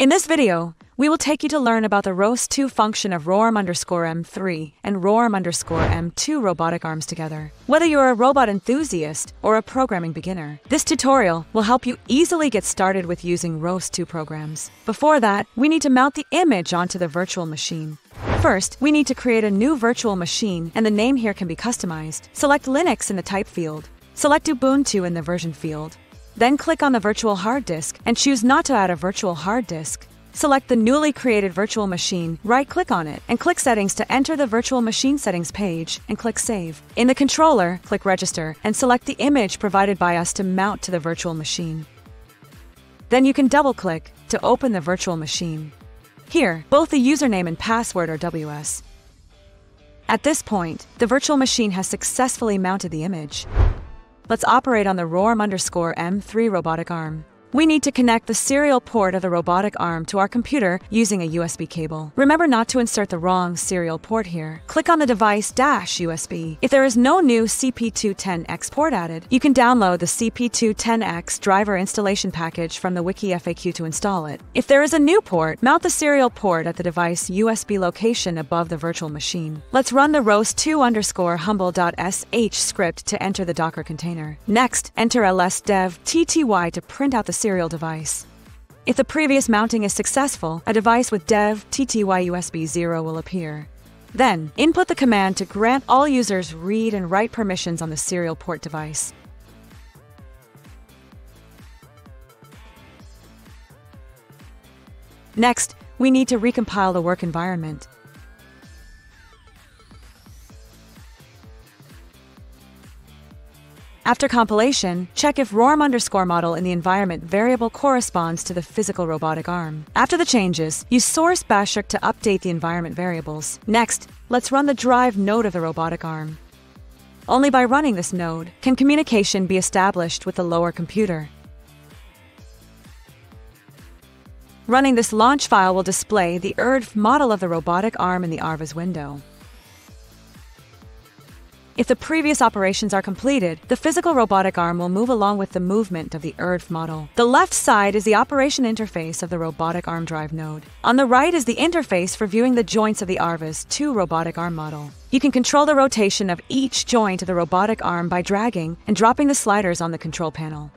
In this video, we will take you to learn about the ROS2 function of RoArm underscore M3 and RoArm underscore M2 robotic arms together. Whether you're a robot enthusiast or a programming beginner, this tutorial will help you easily get started with using ROS2 programs. Before that, we need to mount the image onto the virtual machine. First, we need to create a new virtual machine, and the name here can be customized. Select Linux in the type field. Select Ubuntu in the version field. Then click on the virtual hard disk and choose not to add a virtual hard disk. Select the newly created virtual machine, right click on it, and click Settings to enter the virtual machine settings page and click Save. In the controller, click Register and select the image provided by us to mount to the virtual machine. Then you can double click to open the virtual machine. Here, both the username and password are WS. At this point, the virtual machine has successfully mounted the image. Let's operate on the RoArm underscore M3 robotic arm. We need to connect the serial port of the robotic arm to our computer using a USB cable. Remember not to insert the wrong serial port here. Click on the device dash USB. If there is no new CP210X port added, you can download the CP210X driver installation package from the Wiki FAQ to install it. If there is a new port, mount the serial port at the device USB location above the virtual machine. Let's run the ros2 underscore humble.sh script to enter the Docker container. Next, enter ls dev tty to print out the serial device. If the previous mounting is successful, a device with dev tty USB 0 will appear. Then, input the command to grant all users read and write permissions on the serial port device. Next, we need to recompile the work environment. After compilation, check if RoArm underscore model in the environment variable corresponds to the physical robotic arm. After the changes, use source bashrc to update the environment variables. Next, let's run the drive node of the robotic arm. Only by running this node can communication be established with the lower computer. Running this launch file will display the URDF model of the robotic arm in the RViz window. If the previous operations are completed, the physical robotic arm will move along with the movement of the URDF model. The left side is the operation interface of the robotic arm drive node. On the right is the interface for viewing the joints of the RViz 2 robotic arm model. You can control the rotation of each joint of the robotic arm by dragging and dropping the sliders on the control panel.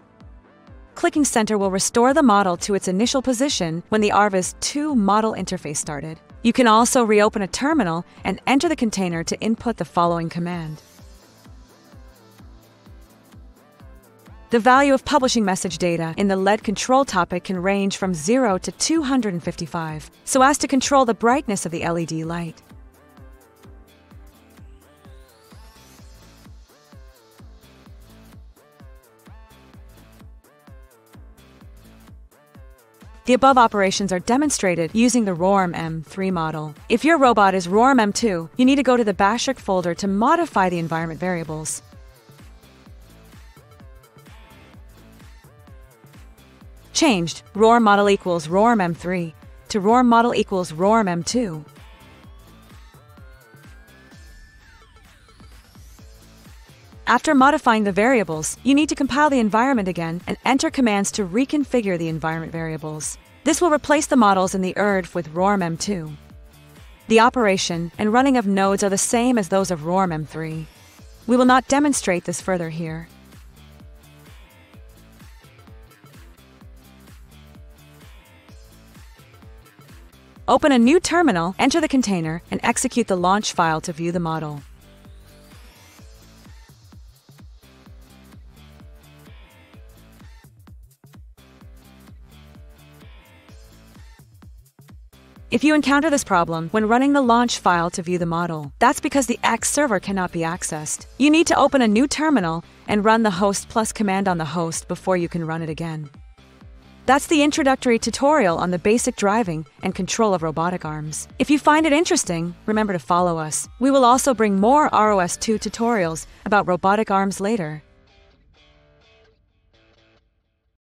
Clicking center will restore the model to its initial position when the RViz 2 model interface started. You can also reopen a terminal and enter the container to input the following command. The value of publishing message data in the LED control topic can range from 0 to 255, so as to control the brightness of the LED light. The above operations are demonstrated using the RoArm M3 model. If your robot is RoArm M2, you need to go to the bashrc folder to modify the environment variables. Changed RoArm model equals RoArm M3 to RoArm model equals RoArm M2. After modifying the variables, you need to compile the environment again and enter commands to reconfigure the environment variables. This will replace the models in the URDF with RoArm M2. The operation and running of nodes are the same as those of RoArm M3. We will not demonstrate this further here. Open a new terminal, enter the container, and execute the launch file to view the model. If you encounter this problem when running the launch file to view the model, that's because the X server cannot be accessed. You need to open a new terminal and run the host plus command on the host before you can run it again. That's the introductory tutorial on the basic driving and control of robotic arms. If you find it interesting, remember to follow us. We will also bring more ROS2 tutorials about robotic arms later.